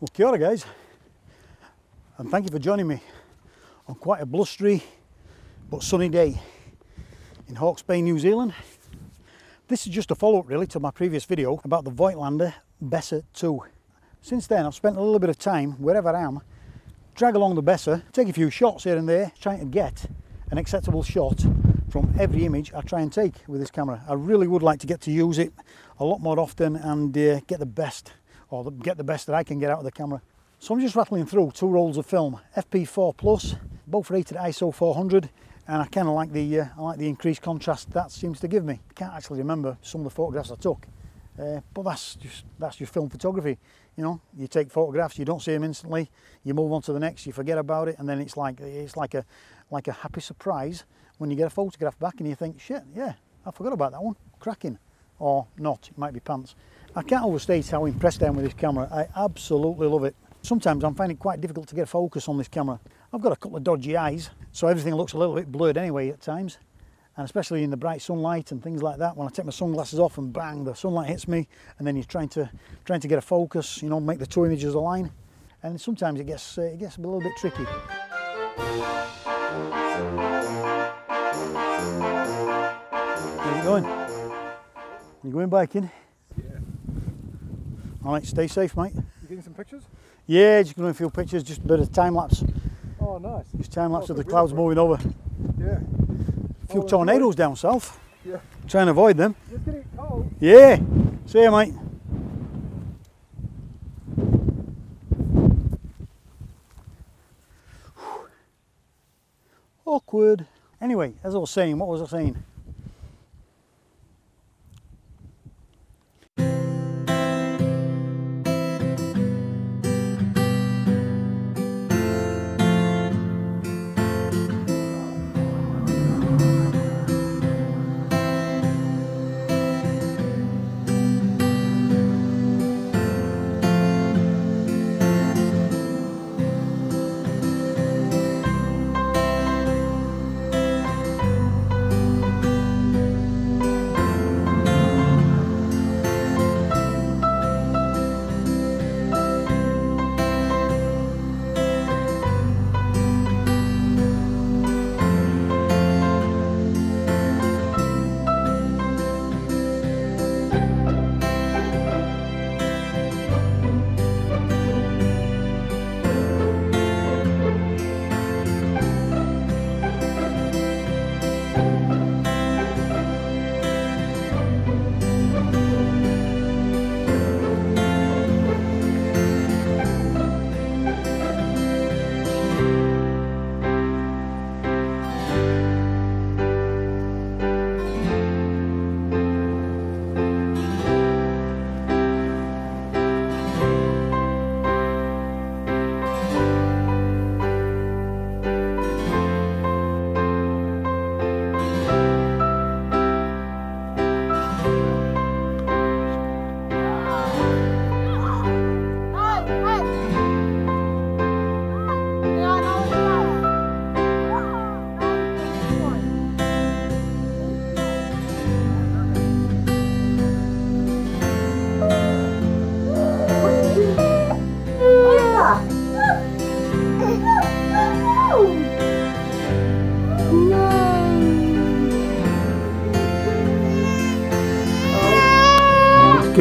Well, kia ora guys, and thank you for joining me on quite a blustery but sunny day in Hawke's Bay, New Zealand. This is just a follow-up really to my previous video about the Voigtlander Bessa 2. Since then I've spent a little bit of time, wherever I am, drag along the Bessa, take a few shots here and there, trying to get an acceptable shot from every image I try and take with this camera. I really would like to get to use it a lot more often and uh, get the best or get the best that I can get out of the camera. So I'm just rattling through two rolls of film, FP4 Plus, both rated ISO 400 and I kind of like the uh, I like the increased contrast that seems to give me. I can't actually remember some of the photographs I took, uh, but that's just that's just film photography. You know, you take photographs, you don't see them instantly, you move on to the next, you forget about it, and then it's like it's like a like a happy surprise when you get a photograph back and you think, shit, yeah, I forgot about that one, cracking, or not, it might be pants. I can't overstate how impressed I am with this camera. I absolutely love it. Sometimes I'm finding it quite difficult to get a focus on this camera. I've got a couple of dodgy eyes, so everything looks a little bit blurred anyway at times. And especially in the bright sunlight and things like that, when I take my sunglasses off and bang, the sunlight hits me, and then you're trying to trying to get a focus, you know, make the two images align. And sometimes it gets uh, it gets a little bit tricky. Where you going? You going biking? All right, stay safe, mate. You getting some pictures? Yeah, just going to a few pictures, just a bit of time lapse. Oh, nice. Just time lapse Oh, of the clouds moving over. Yeah. A few Oh, tornadoes down south. Yeah. Trying to avoid them. It's getting cold. Yeah. See you, mate. Awkward. Anyway, as I was saying, what was I saying?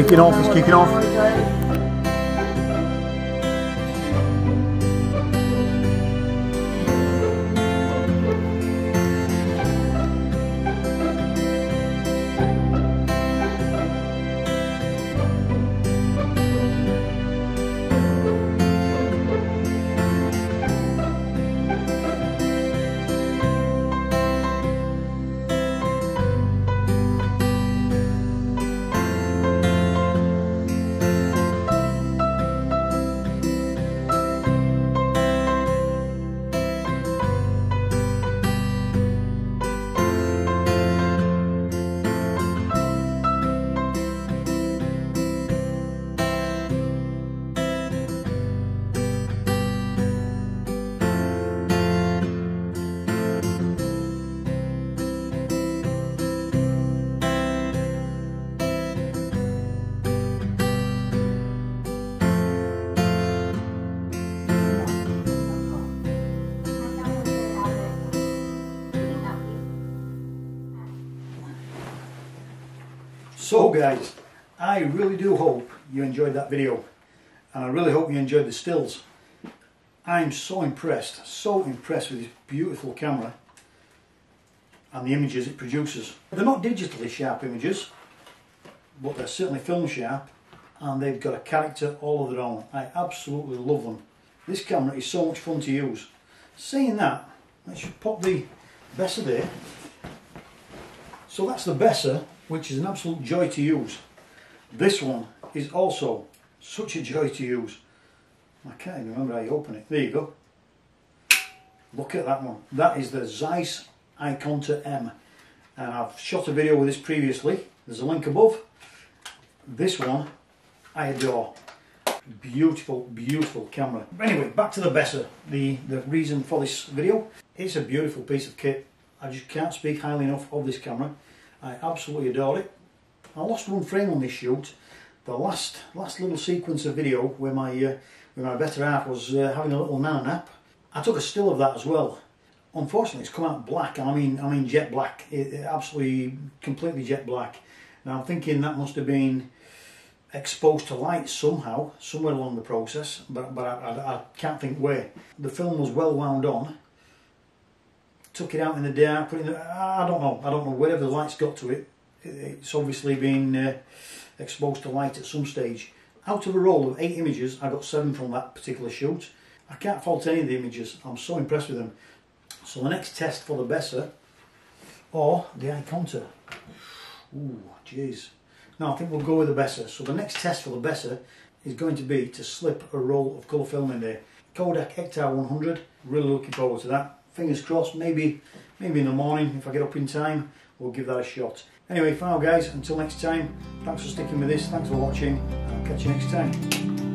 Kicking off, it's kicking off. So guys, I really do hope you enjoyed that video and I really hope you enjoyed the stills. I'm so impressed, so impressed with this beautiful camera and the images it produces. They're not digitally sharp images, but they're certainly film sharp and they've got a character all of their own. I absolutely love them. This camera is so much fun to use. Saying that, let's pop the Bessa there. So that's the Bessa, which is an absolute joy to use. This one is also such a joy to use. I can't even remember how you open it. There you go. Look at that one. That is the Zeiss Ikonta M. And I've shot a video with this previously. There's a link above. This one I adore. Beautiful, beautiful camera. Anyway, back to the Bessa. The, the reason for this video. It's a beautiful piece of kit. I just can't speak highly enough of this camera. I absolutely adore it. I lost one frame on this shoot. The last last little sequence of video where my uh, where my better half was uh, having a little nana nap. I took a still of that as well. Unfortunately, it's come out black. I mean, I mean jet black. It, it absolutely, completely jet black. Now I'm thinking that must have been exposed to light somehow, somewhere along the process, but, but I, I, I, can't think where. The film was well wound on, took it out in the dark, put it in the, I don't know, I don't know, wherever the lights got to it, it's obviously been uh, exposed to light at some stage. Out of a roll of eight images, I got seven from that particular shoot. I can't fault any of the images, I'm so impressed with them. So the next test for the Bessa, or the Ikonta. Ooh, jeez. Now I think we'll go with the Bessa. So the next test for the Bessa is going to be to slip a roll of colour film in there. Kodak Ektar 100, really looking forward to that. Fingers crossed, maybe maybe in the morning if I get up in time, we'll give that a shot. Anyway, now guys, until next time, thanks for sticking with this, thanks for watching, I'll catch you next time.